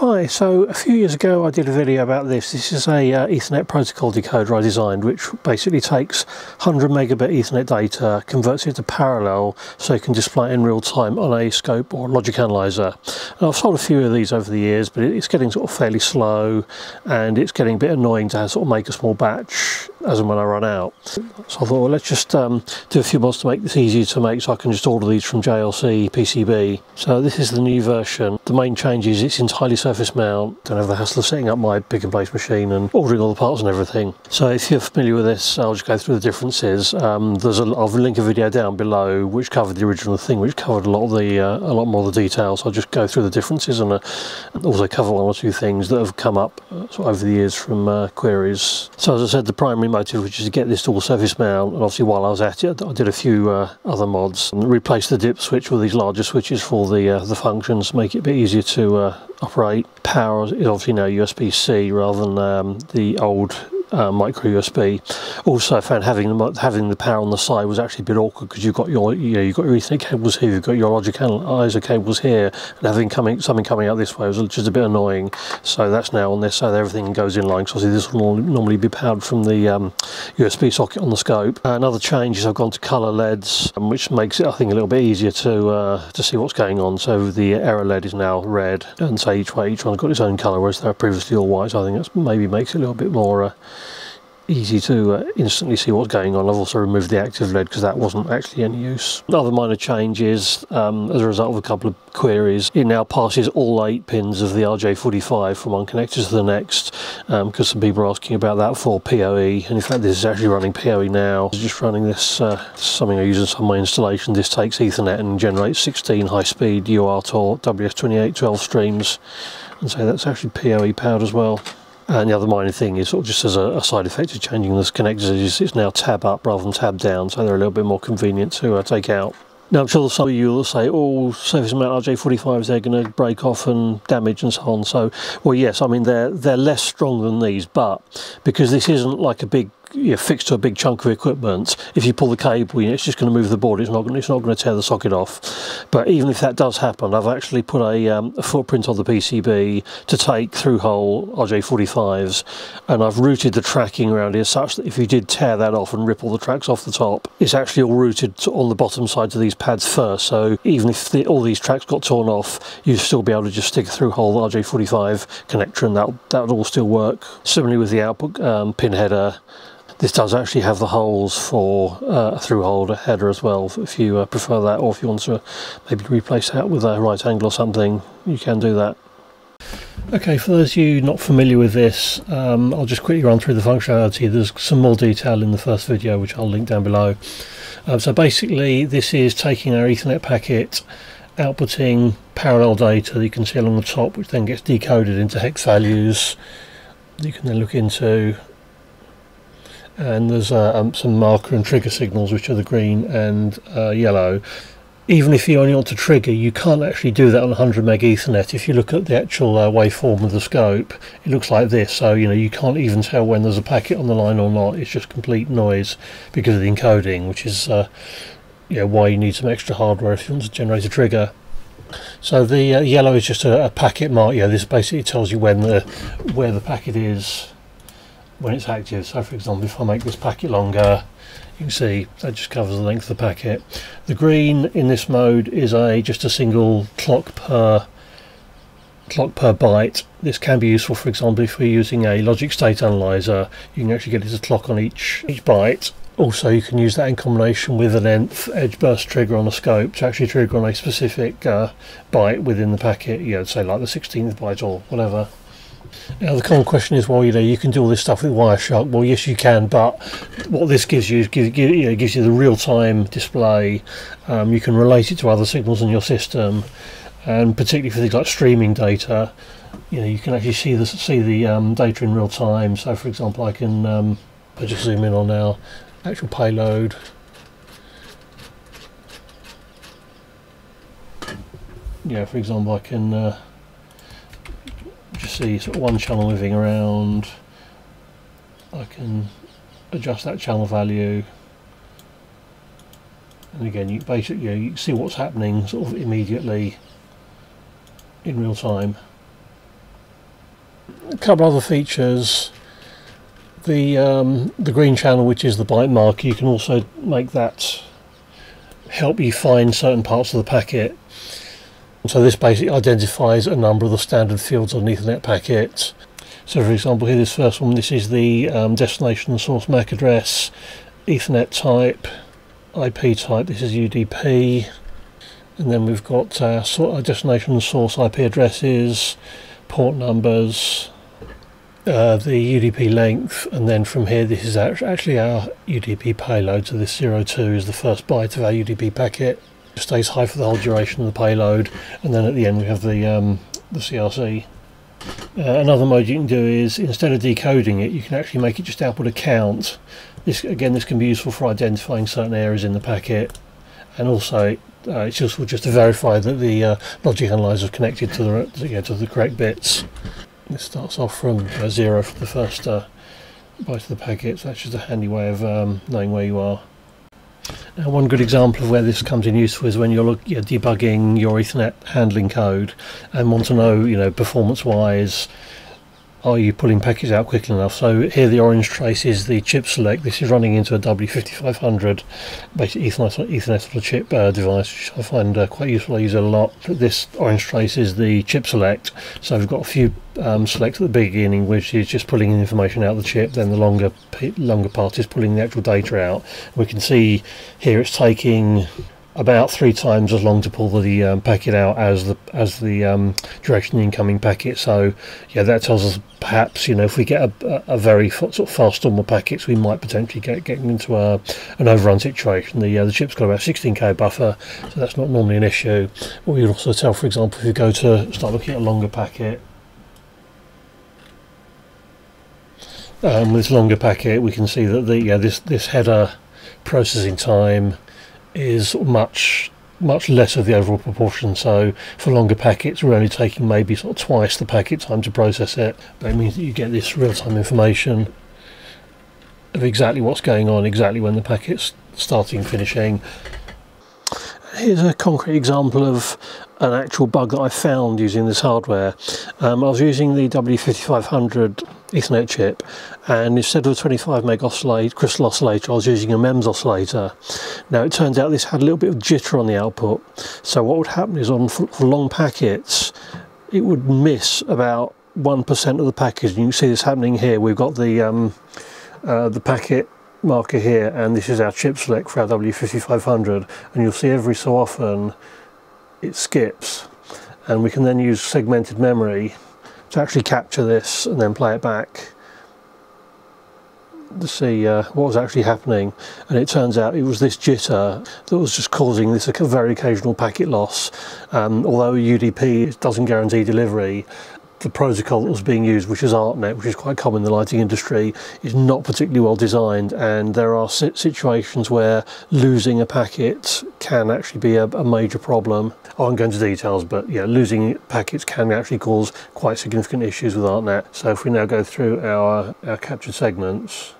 Hi, so a few years ago I did a video about this. This is a uh, Ethernet protocol decoder I designed which basically takes 100 megabit Ethernet data, converts it to parallel so you can display it in real time on a scope or logic analyzer. And I've sold a few of these over the years but it's getting sort of fairly slow and it's getting a bit annoying to sort of make a small batch as and when I run out. So I thought well, let's just um, do a few mods to make this easier to make so I can just order these from JLC PCB. So this is the new version. The main change is it's entirely surface mount, don't have the hassle of setting up my pick and place machine and ordering all the parts and everything. So if you're familiar with this, I'll just go through the differences. Um, there's a, I'll link a video down below which covered the original thing, which covered a lot of the, uh, a lot more of the details. I'll just go through the differences and uh, also cover one or two things that have come up uh, sort of over the years from uh, queries. So as I said, the primary motive which is to get this all surface mount, and obviously while I was at it, I did a few uh, other mods. Replace the dip switch with these larger switches for the uh, the functions, make it a bit easier to operate. Power is obviously now USB-C rather than um, the old uh, micro USB. Also, I found having the having the power on the side was actually a bit awkward because you've got your you know you've got your Ethernet cables here, you've got your logic analyzer cables here, and having coming something coming out this way was just a bit annoying. So that's now on this, so everything goes in line. Because this will normally be powered from the um, USB socket on the scope. Uh, another change is I've gone to color LEDs, um, which makes it I think a little bit easier to uh, to see what's going on. So the error LED is now red, and say each way each one's got its own color, whereas they were previously all white. So I think that maybe makes it a little bit more uh, easy to uh, instantly see what's going on. I've also removed the active LED because that wasn't actually any use. Other minor changes um, as a result of a couple of queries. It now passes all eight pins of the RJ45 from one connector to the next because um, some people are asking about that for PoE and in fact this is actually running PoE now. I'm just running this, uh, something I use in some of my installation. This takes Ethernet and generates 16 high-speed UART WS2812 streams and so that's actually PoE powered as well. And the other minor thing is sort of just as a, a side effect of changing this connectors is it's now tab up rather than tab down, so they're a little bit more convenient to uh, take out. Now I'm sure some of you will say, oh, surface mount RJ45s, they're going to break off and damage and so on. So, well, yes, I mean, they're, they're less strong than these, but because this isn't like a big you're fixed to a big chunk of equipment, if you pull the cable, it's just going to move the board. It's not going. It's not going to tear the socket off. But even if that does happen, I've actually put a, um, a footprint on the PCB to take through hole RJ45s, and I've routed the tracking around here such that if you did tear that off and rip all the tracks off the top, it's actually all routed on the bottom sides of these pads first. So even if the, all these tracks got torn off, you'd still be able to just stick a through hole RJ45 connector, and that that would all still work. Similarly with the output um, pin header. This does actually have the holes for uh, a through hole header as well, if you uh, prefer that, or if you want to maybe replace that with a right angle or something, you can do that. Okay, for those of you not familiar with this, um, I'll just quickly run through the functionality. There's some more detail in the first video, which I'll link down below. Um, so basically, this is taking our Ethernet packet, outputting parallel data that you can see along the top, which then gets decoded into hex values. You can then look into and there's uh, um, some marker and trigger signals which are the green and uh, yellow. Even if you only want to trigger you can't actually do that on 100 meg ethernet. If you look at the actual uh, waveform of the scope it looks like this. So you know you can't even tell when there's a packet on the line or not. It's just complete noise because of the encoding which is uh, why you need some extra hardware if you want to generate a trigger. So the uh, yellow is just a, a packet mark. Yeah this basically tells you when the where the packet is when it's active. So for example, if I make this packet longer, you can see that just covers the length of the packet. The green in this mode is a just a single clock per clock per byte. This can be useful, for example, if we're using a logic state analyzer, you can actually get it to clock on each each byte. Also, you can use that in combination with an nth edge burst trigger on a scope to actually trigger on a specific uh, byte within the packet, you know, say like the 16th byte or whatever. Now the common question is, well, you know, you can do all this stuff with Wireshark. Well, yes, you can, but what this gives you is give, you know, gives you the real-time display. Um, you can relate it to other signals in your system, and particularly for things like streaming data, you know, you can actually see the see the um, data in real time. So, for example, I can um, I just zoom in on our actual payload. Yeah, for example, I can. Uh, see sort of one channel moving around I can adjust that channel value and again you basically you, know, you see what's happening sort of immediately in real time a couple other features. The um, the green channel, which is the byte marker, you can also make that help you find certain parts of the packet. So this basically identifies a number of the standard fields on Ethernet packet. So for example here this first one, this is the um, destination source MAC address, Ethernet type, IP type, this is UDP, and then we've got uh, our destination and source IP addresses, port numbers, uh, the UDP length, and then from here this is actually our UDP payload, so this 02 is the first byte of our UDP packet. Stays high for the whole duration of the payload, and then at the end we have the, um, the CRC. Uh, another mode you can do is instead of decoding it you can actually make it just output a count. This again this can be useful for identifying certain areas in the packet and also uh, it's useful just to verify that the uh, logic analyzer is connected to the yeah, to the correct bits. This starts off from uh, zero for the first uh, byte of the packet, so that's just a handy way of um, knowing where you are. Now one good example of where this comes in useful is when you're, look, you're debugging your Ethernet handling code and want to know, you know, performance-wise, are you pulling packets out quickly enough? So here the orange trace is the chip select. This is running into a W5500 basically Ethernet, Ethernet chip uh, device, which I find uh, quite useful. I use it a lot. This orange trace is the chip select. So we've got a few um, selects at the beginning, which is just pulling information out of the chip. Then the longer longer part is pulling the actual data out. We can see here it's taking about three times as long to pull the um, packet out as the as the um, direction incoming packet. So yeah, that tells us perhaps you know if we get a, a very sort of fast of packets, we might potentially get getting into a, an overrun situation. The uh, the chip's got about 16k buffer, so that's not normally an issue. But we can also tell, for example, if you go to start looking at a longer packet. Um, with this longer packet, we can see that the yeah this this header processing time is much much less of the overall proportion. So for longer packets we're only taking maybe sort of twice the packet time to process it. But it means that you get this real-time information of exactly what's going on exactly when the packet's starting finishing here's a concrete example of an actual bug that I found using this hardware. Um, I was using the W5500 Ethernet chip and instead of a 25 meg oscillate, crystal oscillator I was using a MEMS oscillator. Now it turns out this had a little bit of jitter on the output so what would happen is on for long packets it would miss about 1% of the package and you can see this happening here. We've got the, um, uh, the packet marker here and this is our chip select for our W5500 and you'll see every so often it skips. And we can then use segmented memory to actually capture this and then play it back to see uh, what was actually happening. And it turns out it was this jitter that was just causing this very occasional packet loss. Um, although UDP doesn't guarantee delivery the protocol that was being used, which is ArtNet, which is quite common in the lighting industry, is not particularly well designed and there are situations where losing a packet can actually be a, a major problem. I won't go into details, but yeah, losing packets can actually cause quite significant issues with ArtNet. So if we now go through our, our captured segments,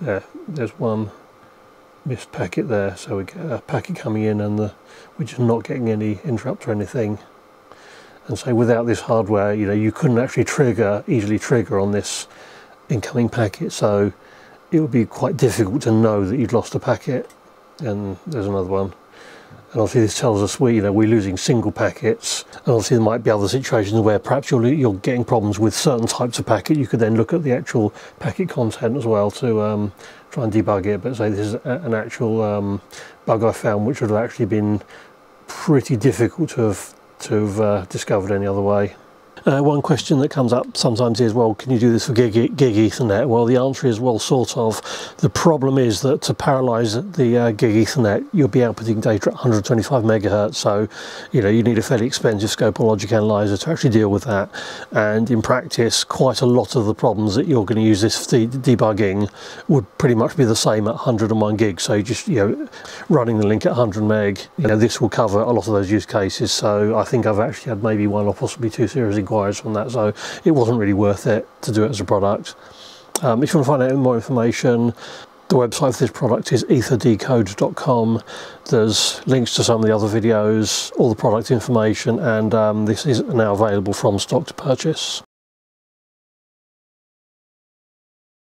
there, there's one missed packet there so we get a packet coming in and the, we're just not getting any interrupt or anything and so without this hardware you know you couldn't actually trigger easily trigger on this incoming packet so it would be quite difficult to know that you'd lost a packet and there's another one and obviously this tells us we, you know, we're losing single packets. And obviously there might be other situations where perhaps you're, you're getting problems with certain types of packet. You could then look at the actual packet content as well to um, try and debug it. But say this is an actual um, bug I found which would have actually been pretty difficult to have, to have uh, discovered any other way. Uh, one question that comes up sometimes is, well, can you do this for gig, gig Ethernet? Well, the answer is, well, sort of. The problem is that to parallelize the uh, gig Ethernet, you'll be outputting data at 125 megahertz. So, you know, you need a fairly expensive scope or logic analyzer to actually deal with that. And in practice, quite a lot of the problems that you're going to use this de debugging would pretty much be the same at 101 gig. So just, you know, running the link at 100 meg, you know, this will cover a lot of those use cases. So I think I've actually had maybe one or possibly two series inquiries from that, so it wasn't really worth it to do it as a product. Um, if you want to find out more information, The website for this product is etherdecode.com. There's links to some of the other videos, all the product information, and um, this is now available from stock to purchase.